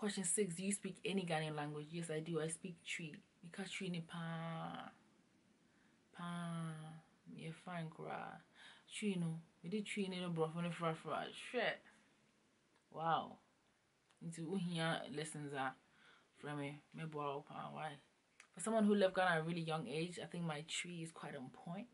Question six: Do you speak any Ghanaian language? Yes, I do. I speak Twi. Mika Twi ni pa pa. Me fine kura. Twi no. Me di Twi ni no bro for no fra fra. Shit. Wow. Into uhia lessons are from me. Me borrow pa why? For someone who left Ghana at a really young age, I think my Twi is quite on point.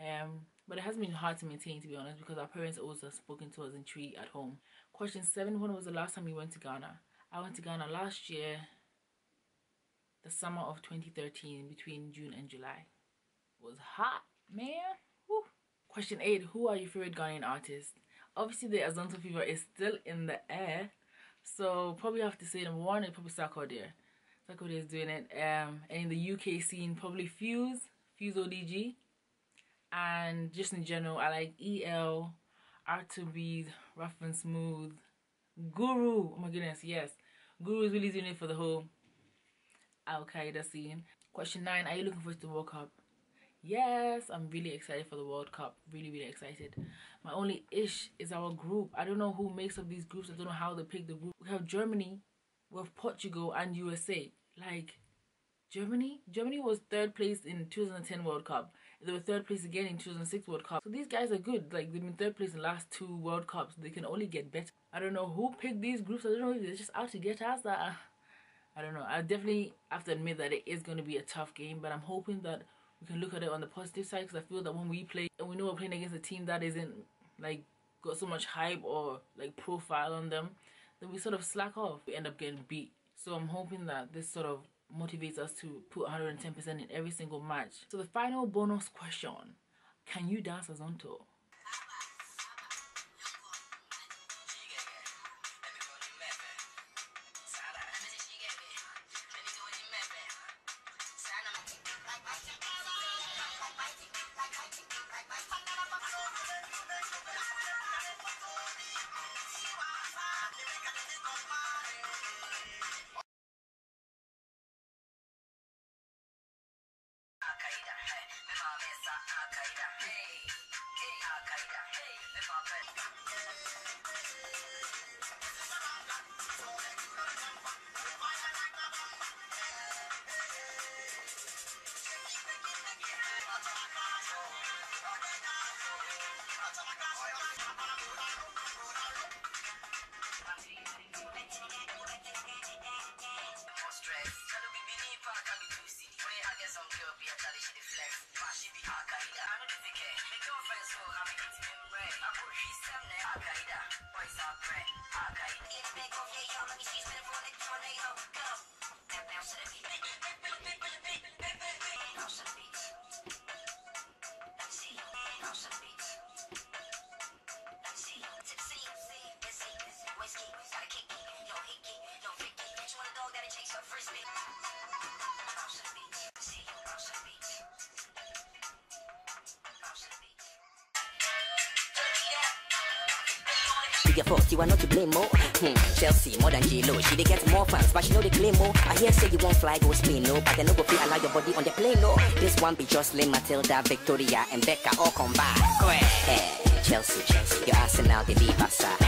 Um, but it has been hard to maintain to be honest because our parents always have spoken to us in Twi at home. Question seven: When was the last time you went to Ghana? I went to Ghana last year, the summer of 2013, between June and July. It was hot, man. Whew. Question eight: Who are your favorite Ghanaian artists? Obviously, the Azonto fever is still in the air, so probably have to say number one is probably Sarkodie. Sarkodie is doing it. Um, and in the UK scene, probably Fuse, Fuse ODG and just in general i like E.L R2Bees Ruff and Smooth guru. Oh my goodness yes. Guru is really doing it for the whole Alkayida scene. Question nine are you looking forward to the world cup? Yes i'm really excited for the world cup. Really really excited. My only ish is our group. I don't know who makes up these groups. I don't know how they pick the group. We have germany we have portugal and usa like germany? Germany was third place in 2010 world cup they were third place again in 2006 World Cup. So these guys are good. Like they've been third place in the last two World Cups. They can only get better. I don't know who picked these groups. I don't know if they're just out to get us. That I don't know. I definitely have to admit that it is going to be a tough game. But I'm hoping that we can look at it on the positive side because I feel that when we play and we know we're playing against a team that isn't like got so much hype or like profile on them, then we sort of slack off. We end up getting beat. So I'm hoping that this sort of motivates us to put 110% in every single match. So the final bonus question, can you dance Alkayida, hey, hey, Alkayida, hey, Azonto? your fault, you are not to blame more. Hmm, Chelsea, more than J-Lo. She they get more fans, but she know they claim more. I hear say you won't fly, go Spain, no. But they no go feel allow your body on the plane, no. This one be Jocelyn, Matilda, Victoria, and Becca all combined. Hey, Chelsea, Chelsea, your Arsenal, they leave us. So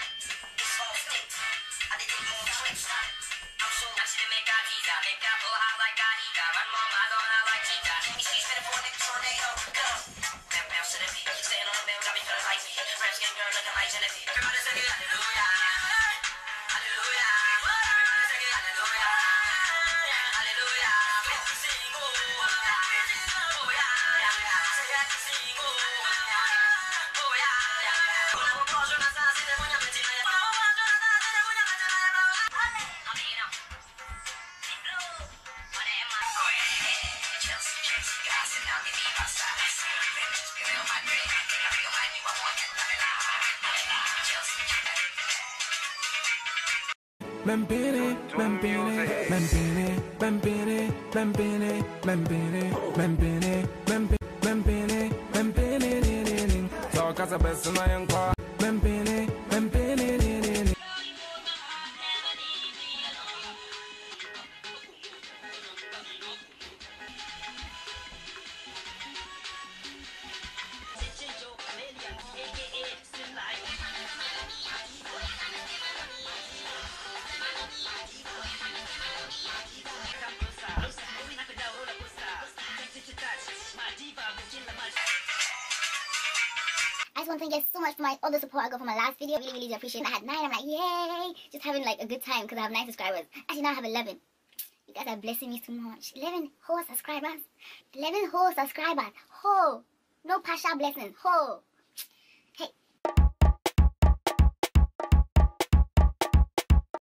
membini, membini, membini, membini, membini, membini, membini, membini, Cause I'm best in my own car. Bempini. Want to thank you guys so much for my all the support I got from my last video. I really, really do appreciate it. I had nine. I'm like, yay! Just having like a good time because I have nine subscribers. Actually, now I have 11. You guys are blessing me so much. 11 whole subscribers. 11 whole subscribers. Whole. No partial blessings. Whole.